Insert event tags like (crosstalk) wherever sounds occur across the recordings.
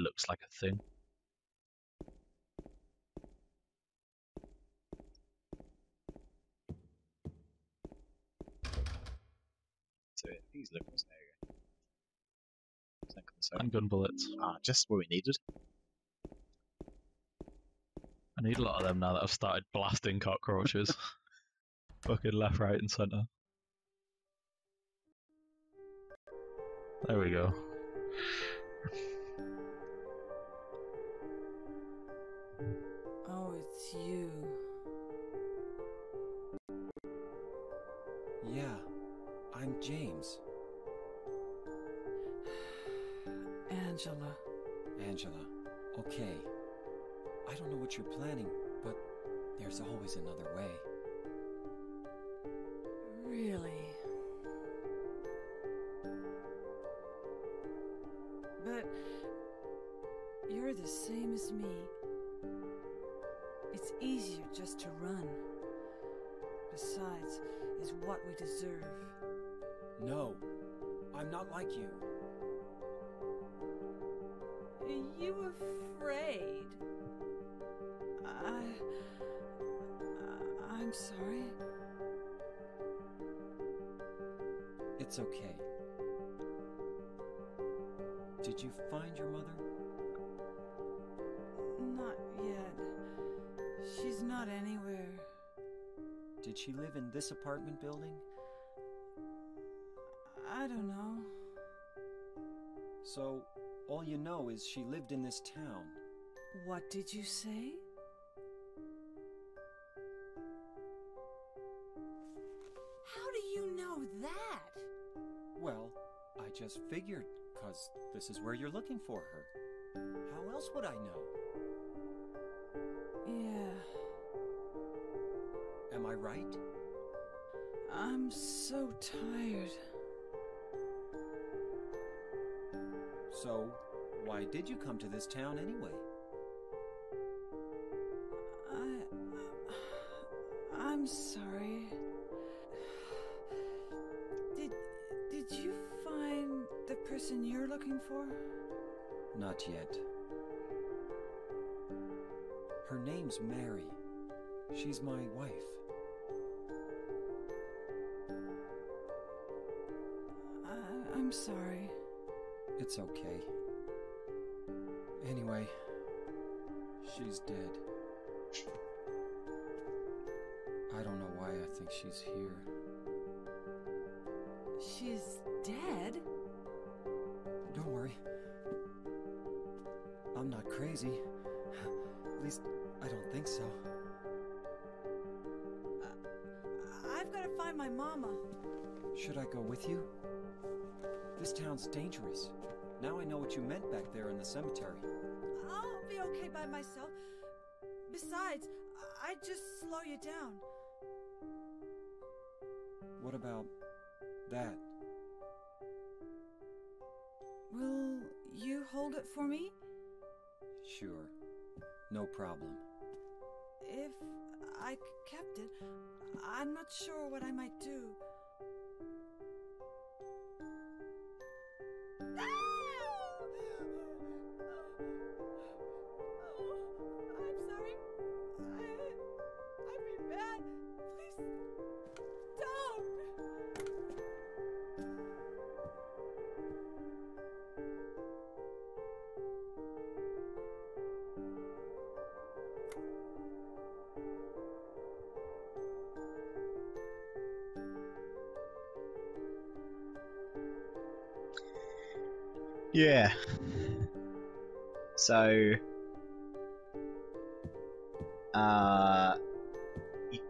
looks like a thing. So these looking there you go. Thank you, sir. Handgun bullets. Ah, just what we needed. I need a lot of them now that I've started blasting cockroaches. (laughs) Fucking left, right, and centre. There we go. Oh, it's you. Yeah, I'm James. (sighs) Angela. Angela. Okay. I don't know what you're planning, but there's always another way. It's okay. Did you find your mother? Not yet. She's not anywhere. Did she live in this apartment building? I don't know. So, all you know is she lived in this town. What did you say? Just figured, because this is where you're looking for her. How else would I know? Yeah, Am I right? I'm so tired. So, why did you come to this town anyway? I. I'm sorry. Person you're looking for? Not yet. Her name's Mary. She's my wife. I, I'm sorry. It's okay. Anyway, she's dead. I don't know why I think she's here. She's dead? I'm not crazy. At least, I don't think so. I've got to find my mama. Should I go with you? This town's dangerous. Now I know what you meant back there in the cemetery. I'll be okay by myself. Besides, I just slow you down. What about that? Will you hold it for me? Sure. No problem. If I kept it, I'm not sure what I might do. Yeah. So, uh, you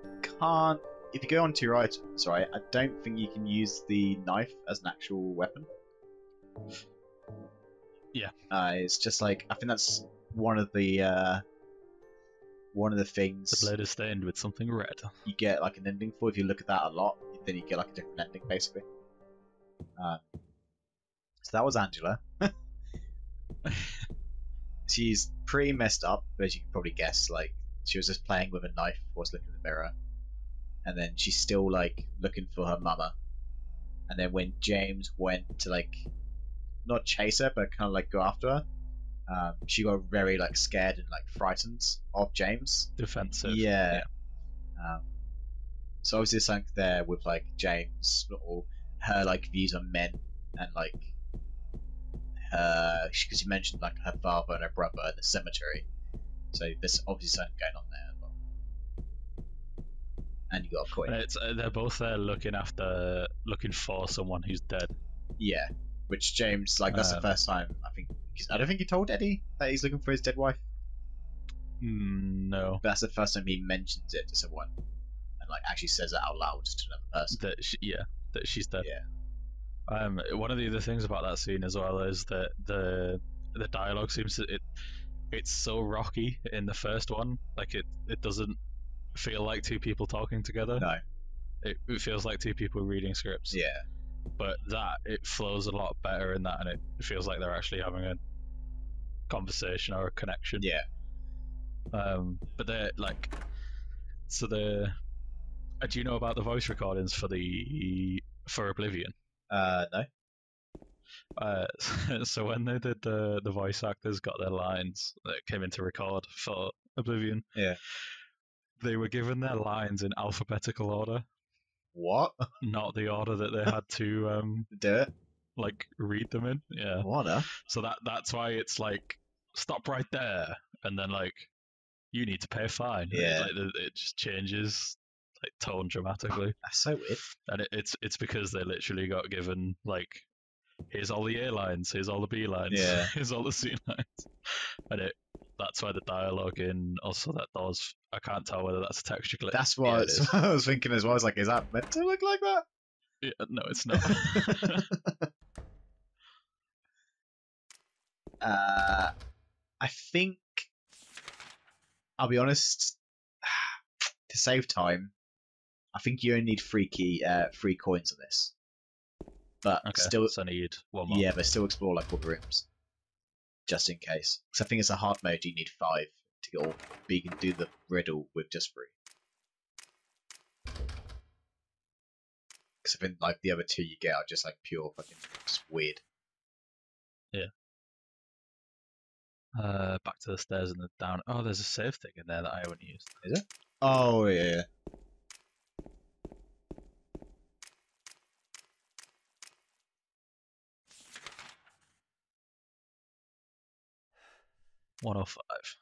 can't. If you go onto your items, sorry, I don't think you can use the knife as an actual weapon. Yeah. Uh, it's just like I think that's one of the uh, one of the things The blade is stained with something red. you get like an ending for. If you look at that a lot, then you get like a different ending basically. Um, so that was Angela. (laughs) She's pretty messed up, as you can probably guess. Like she was just playing with a knife whilst looking in the mirror, and then she's still like looking for her mama. And then when James went to like not chase her, but kind of like go after her, Um, she got very like scared and like frightened of James. Defensive. Yeah. Um, so obviously there's something there with like James or her like views on men and like her because you mentioned like her father and her brother in the cemetery. So there's obviously something going on there as well. And you got a coin. it's uh, they're both there looking after, looking for someone who's dead. Yeah. Which James like that's the Um, first time I think he's, I don't think he told Eddie that he's looking for his dead wife. Mm, no, But that's the first time he mentions it to someone and like actually says it out loud to another person. that she, yeah, that she's dead. Yeah. Um, one of the other things about that scene as well is that the the dialogue seems to it it's so rocky in the first one. Like it it doesn't feel like two people talking together. No. It, it feels like two people reading scripts. Yeah. But that it flows a lot better in that, and it feels like they're actually having a conversation or a connection. Yeah. Um, but they're like, so the. Uh, do you know about the voice recordings for the for Oblivion? Uh no. Uh, (laughs) so when they did the the voice actors got their lines that came in to record for Oblivion, Yeah. they were given their lines in alphabetical order, What? not the order that they had to (laughs) um Do it? like read them in. Yeah. What? a- So that that's why it's like stop right there, and then like you need to pay a fine. Yeah. Like it just changes like tone dramatically, (laughs) That's so weird. and it, it's it's because they literally got given like here's all the A lines, here's all the B lines, (laughs) Yeah. here's all the C lines, and it that's why the dialogue in also that does I can't tell whether that's a texture glitch. That's Yeah, what. (laughs) I was thinking as well. I was like, is that meant to look like that? Yeah, no, it's not. uh, I think I'll be honest. (sighs) To save time, I think you only need three key, uh, three coins on this. But okay, still, so I need one more. yeah, but still explore like all the rooms, just in case. Because I think it's a hard mode. You need five to get all. But you can do the riddle with just three. Because I think like the other two you get are just like pure fucking just weird. Uh, back to the stairs and the down. Oh, there's a safe thing in there that I haven't used. Is it? Oh yeah, yeah. One oh five.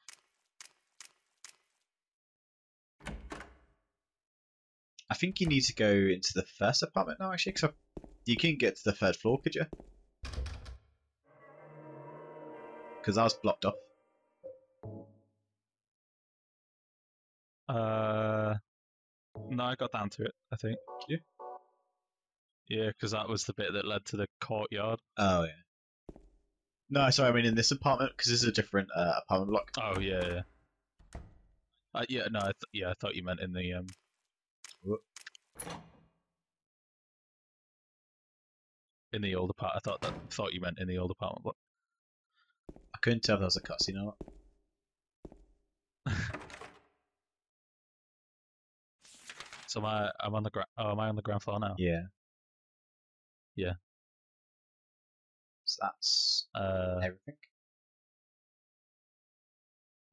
I think you need to go into the first apartment now, actually, because you can get to the third floor, could you? Because I was blocked off. Uh, no, I got down to it. I think. Yeah. Yeah, because that was the bit that led to the courtyard. Oh yeah. No, sorry, I mean in this apartment because this is a different uh, apartment block. Oh yeah, yeah. Uh, yeah, no, I th- yeah, I thought you meant in the um. Whoop. In the old apart, I thought that thought you meant in the old apartment block. I couldn't tell if there was a cutscene or not. So am I? I'm on the ground. Oh, am I on the ground floor now? Yeah. Yeah. That's Uh, everything.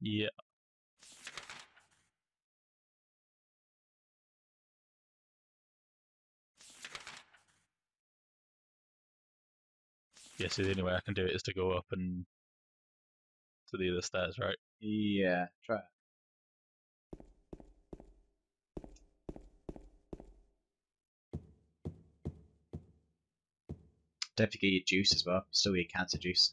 yeah. Yeah, so the only way I can do it is to go up and to the other stairs, right? Yeah, try Don't forget your juice as well. Still your cancer juice.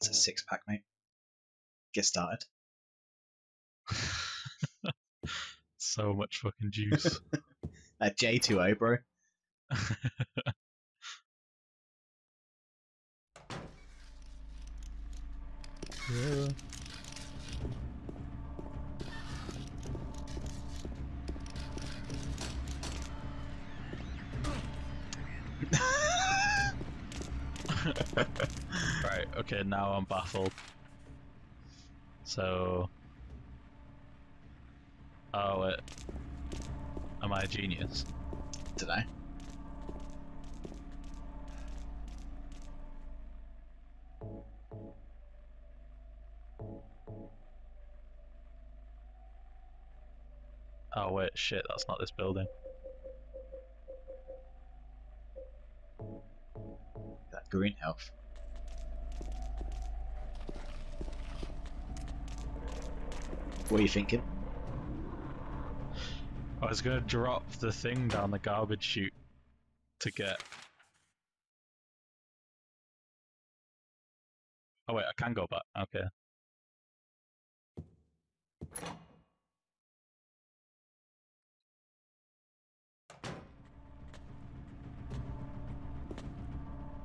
It's a six pack, mate. Get started. (laughs) so much fucking juice. (laughs) Uh, J2O, bro. (laughs) yeah. (laughs) right, okay, now I'm baffled. So. Oh, wait. Am I a genius? Don't know. Oh wait, shit, that's not this building. Green health. What are you thinking? I was gonna drop the thing down the garbage chute to get. Oh wait, I can go back. Okay.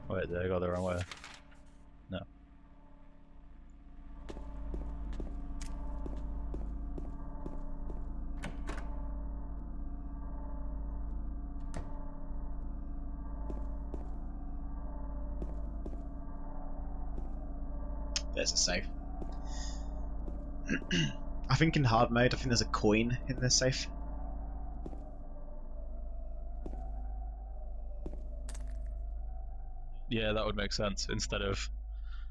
Oh, wait, did I go the wrong way? No. There's a safe. (clears throat) I think in hard mode, I think there's a coin in the safe. Yeah, that would make sense instead of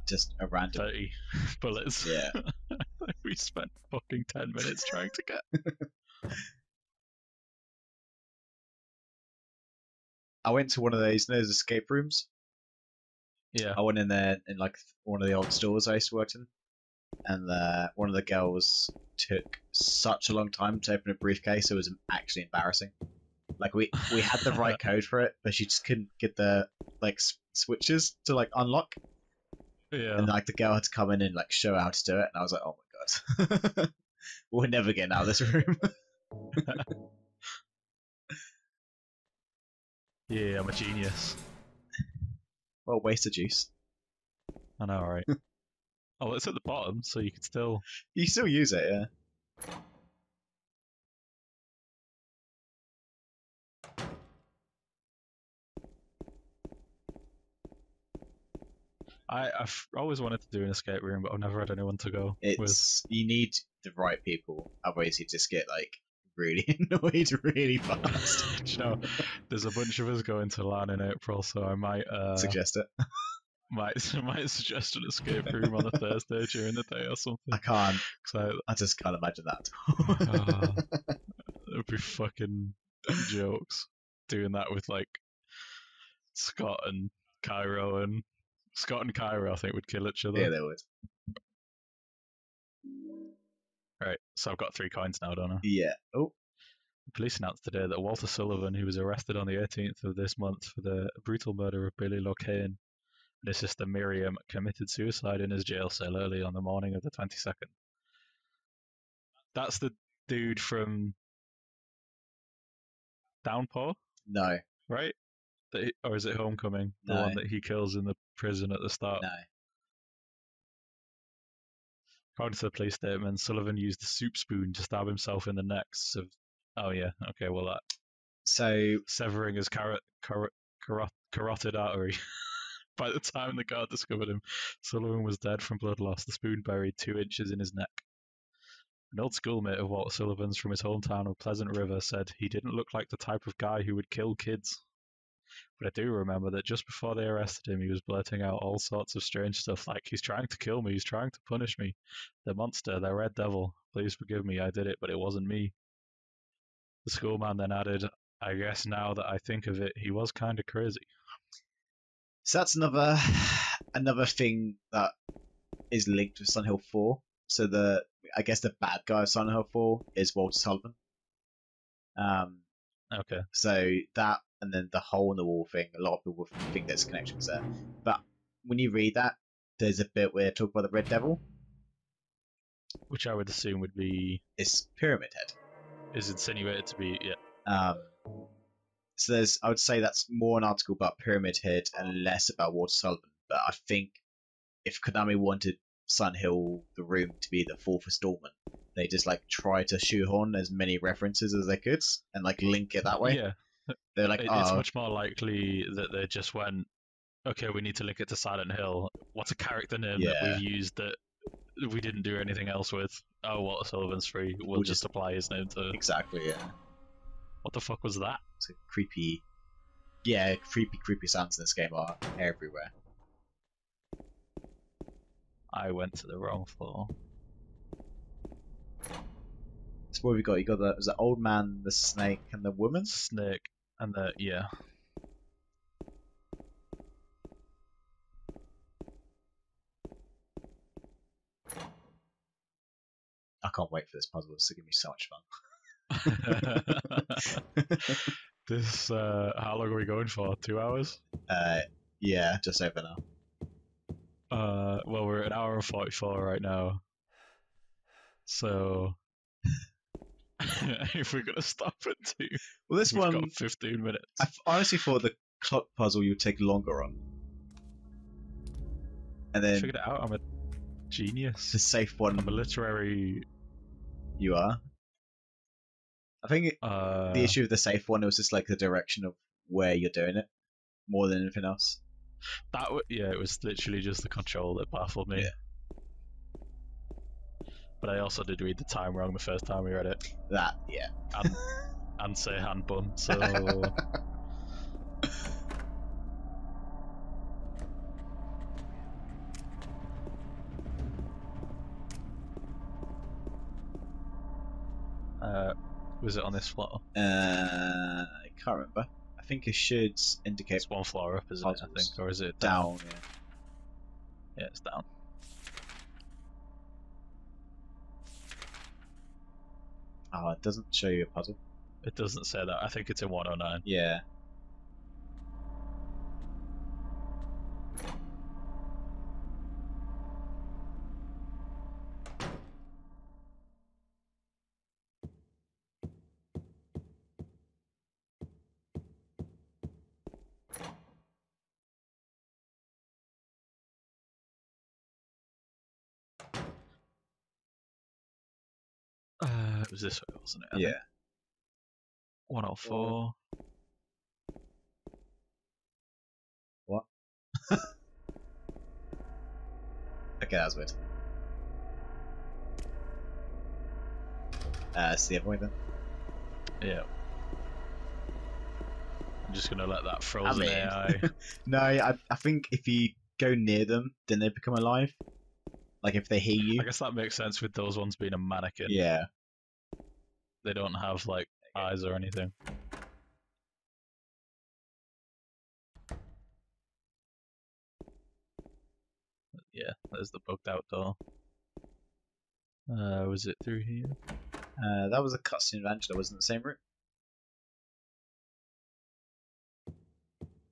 Just a random. 30 (laughs) bullets. Yeah. (laughs) we spent fucking 10 minutes trying to get. (laughs) I went to one of those, those escape rooms. Yeah. I went in there in like one of the old stores I used to work in, and uh, one of the girls took such a long time to open a briefcase. It was actually embarrassing. Like we we had the right code for it, but she just couldn't get the like switches to like unlock, Yeah. and like the girl had to come in and like show how to do it, and I was like, oh my god, (laughs) we're never getting out of this room. (laughs) Yeah, I'm a genius. well, waste of juice. I know, right? (laughs) oh, it's at the bottom, so you can still. You still use it, yeah. I, I've always wanted to do an escape room, but I've never had anyone to go with. It's you need the right people, otherwise you just get like really (laughs) annoyed really fast. (laughs) You know, there's a bunch of us going to LAN in April, so I might uh, Suggest it. (laughs) might might suggest an escape room on a Thursday during the day or something. I can't. 'cause I, I just can't imagine that. uh, it'd be fucking jokes doing that with like Scott and Cairo and Scott and Cairo. I think would kill each other. yeah, they would. Right, so I've got three coins now, don't I? Yeah. Oh, Police announced today that Walter Sullivan, who was arrested on the 18th of this month for the brutal murder of Billy Locane and his sister Miriam, committed suicide in his jail cell early on the morning of the 22nd. That's the dude from Downpour, no, right? He- or is it Homecoming? The No. one that he kills in the prison at the start. no. According to the police statement, Sullivan used a soup spoon to stab himself in the neck. So, oh yeah, okay, well that So severing his carrot, carrot, carot, carotid artery. (laughs) By the time the guard discovered him, Sullivan was dead from blood loss, the spoon buried two inches in his neck. An old schoolmate of Walter Sullivan's from his hometown of Pleasant River said he didn't look like the type of guy who would kill kids. But I do remember that just before they arrested him, he was blurting out all sorts of strange stuff like, he's trying to kill me, he's trying to punish me. The monster, the red devil, please forgive me, I did it, but it wasn't me. The schoolman then added, I guess now that I think of it, he was kind of crazy. so that's another (sighs) another thing that is linked with Silent Hill Four. So the I guess the bad guy of Silent Hill Four is Walter Sullivan. Um, Okay. So that and then the hole in the wall thing, a lot of people think there's connections there. But when you read that, there's a bit where it talk about the Red Devil. Which I would assume would be It's Pyramid Head. is insinuated to be yeah. Um, so there's, I would say that's more an article about Pyramid Head and less about Walter Sullivan. But I think if Konami wanted Silent Hill, the room, to be the fourth installment, they just like try to shoehorn as many references as they could and like link it that way. Yeah. They're like, It- oh, it's much more likely that they just went, okay, we need to link it to Silent Hill. What's a character name that we've used that we didn't do anything else with? Oh, Walter Sullivan's free. We'll, We'll just just- apply his name to. exactly, yeah. What the fuck was that? It's a creepy. Yeah, creepy, creepy sounds in this game are everywhere. I went to the wrong floor. So what have we got? You got the the old man, the snake, and the woman. Snake and the yeah. I can't wait for this puzzle. It's gonna be so much fun. (laughs) (laughs) this uh how long are we going for? Two hours? Uh, yeah, just over now. Uh well we're at an hour and forty four right now. So (laughs) if we're gonna stop at two, Well, this one, got fifteen minutes. I f- honestly thought the clock puzzle you would take longer on, and then figured it out. I'm a genius. the safe one I'm a literary. you are. I think it, Uh, the issue with the safe one it was just like the direction of where you're doing it, more than anything else. that w- yeah, it was literally just the control that baffled me. Yeah. But I also did read the time wrong the first time we read it, That, yeah. and and say hand bun. So (laughs) uh, was it on this floor? Uh, I can't remember. I think it should indicate It's one floor up, isn't it? I think, or is it down. Yeah. Yeah, it's down. Oh, it doesn't show you a puzzle. It doesn't say that. I think it's in 109. Yeah. This way, wasn't it? I? Yeah. 104. What? (laughs) Okay, that was weird. Uh, it's the other way then. Yeah. I'm just gonna let that frozen mean- AI. (laughs) No, I, I think if you go near them, then they become alive. Like if they hear you. I guess that makes sense with those ones being a mannequin. Yeah. They don't have like eyes or anything. Yeah, there's the bugged out door. Uh, was it through here? Uh, that was a cutscene of Angela, wasn't it the same route?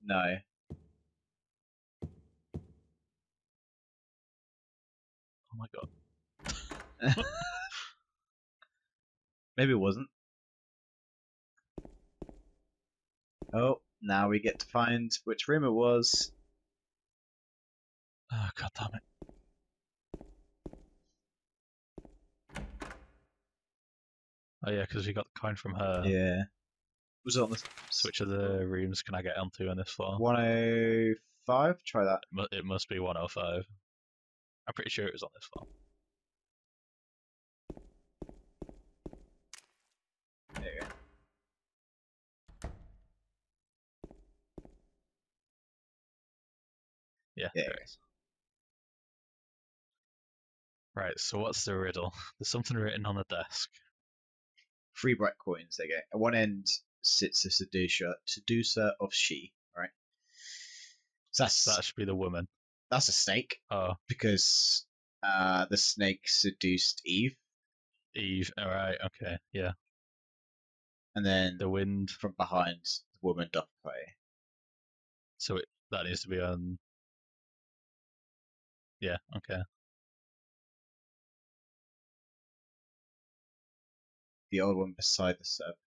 No. Oh my god. (laughs) Maybe it wasn't. Oh, now we get to find which room it was. Ah, oh god damn it. Oh yeah, because we got the coin from her. yeah. Was it on the So which of the rooms can I get onto on this floor? 105? Try that. It It must be 105. I'm pretty sure it was on this floor. Yeah, Yeah. there is. Right, so what's the riddle? (laughs) There's something written on the desk. Three bright coins. they go. At one end sits the seducer, seducer of she, right? So that's, That should be the woman. that's a snake Oh, because uh, the snake seduced Eve. Eve. Alright, okay, yeah. And then The wind. from behind, the woman doth play. So it, that needs to be on. Yeah, okay. The old one beside the serpent.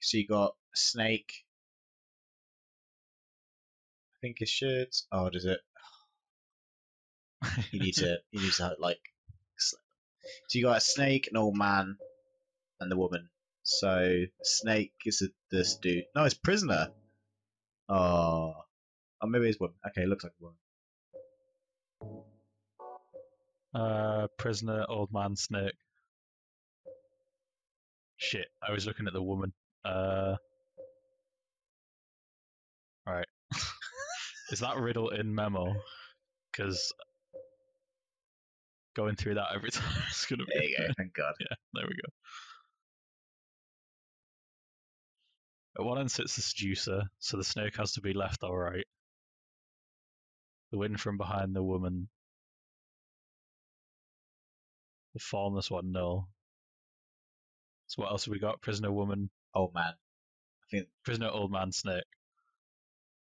So you got a snake. I think it should. Oh, does it? You need to. You need to like. So you got a snake, an old man, and the woman. So snake is a, this dude. No, it's prisoner. Oh, oh maybe it's woman. Okay, it looks like a woman. Uh, prisoner, old man, snake. Shit, I was looking at the woman. Uh, right. (laughs) Is that riddle in memo? Because going through that every (laughs) time is gonna be. There you go. Thank God. (laughs) Yeah, there we go. At one end sits the seducer, so the snake has to be left or right. The wind from behind the woman. The formless one, no. So what else have we got? Prisoner woman, Old man. I think prisoner old man snake.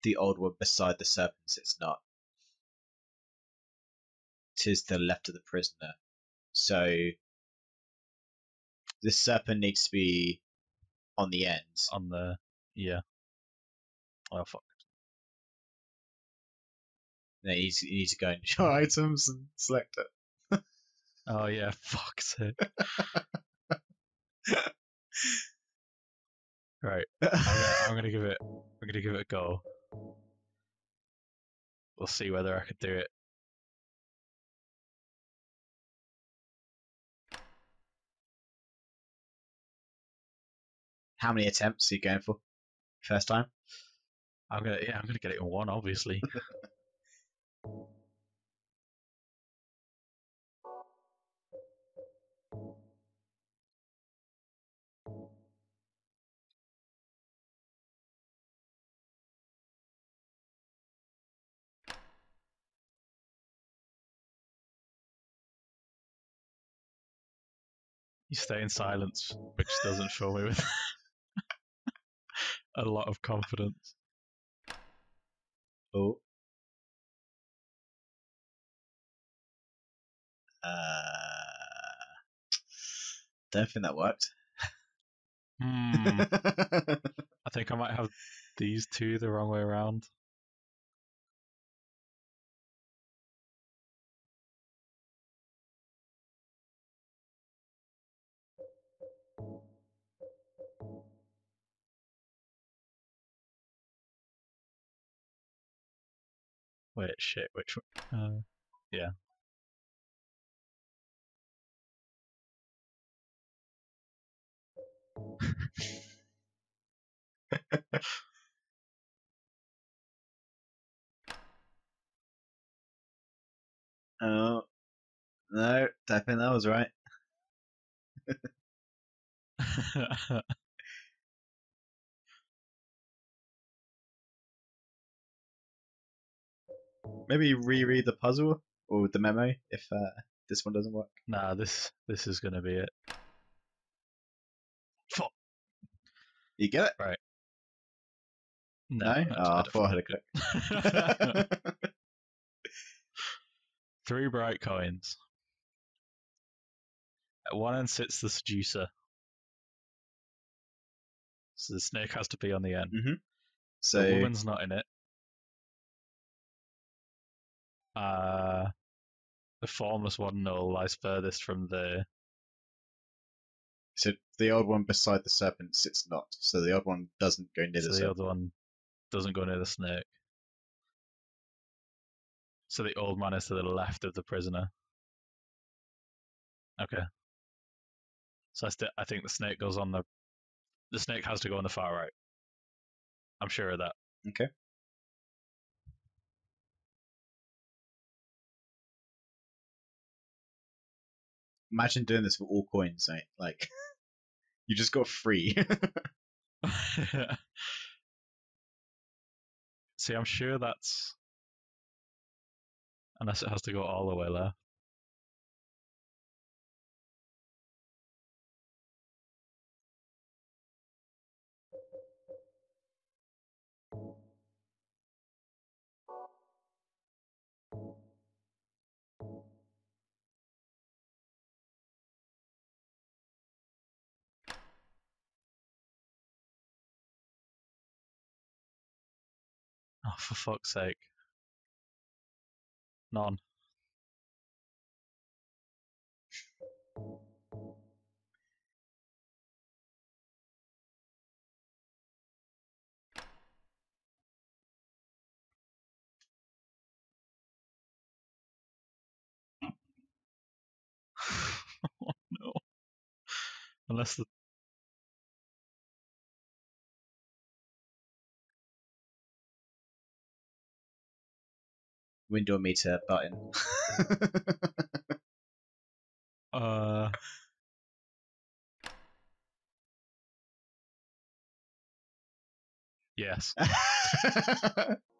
the old one beside the serpent sits not. Tis the left of the prisoner. So the serpent needs to be on the end. on the yeah. Oh fuck. Then you need to- you need to go into show (laughs) (laughs) items and select it. Oh yeah, (laughs) fuck sake. right. I'm gonna, I'm gonna give it I'm gonna give it a go. We'll see whether I could do it. How many attempts are you going for? First time? I'm gonna yeah, I'm gonna get it in one, obviously. (laughs) You stay in silence, which doesn't fill me with (laughs) a lot of confidence. Oh. Uh, don't think that worked. Hmm. (laughs) I think I might have these two the wrong way around. Wait, shit, which one? Uh, yeah. oh. No, don't think that was right. (laughs) (laughs) Maybe reread the puzzle or the memo if uh, this one doesn't work. nah, this this is gonna be it. Fuck. You get it? No, No? I- Oh, I thought I had a click. (laughs) Three bright coins. At one end sits the seducer. So the snake has to be on the end. so, the woman's not in it. Uh, the formless one, no, lies furthest from the. so the old one beside the serpent sits not. So the old one doesn't go near So the the serpent. other one doesn't go near the snake. So the old man is to the left of the prisoner. Okay. So I, sti- I think the snake goes on the. The snake has to go on the far right. I'm sure of that. Okay. Imagine doing this for all coins, mate. Like, (laughs) you just got free. (laughs) (laughs) See, I'm sure that's. Unless it has to go all the way left. (laughs) For fuck's sake. None. (laughs) oh no. Unless the Window meter button. (laughs) uh yes. (laughs)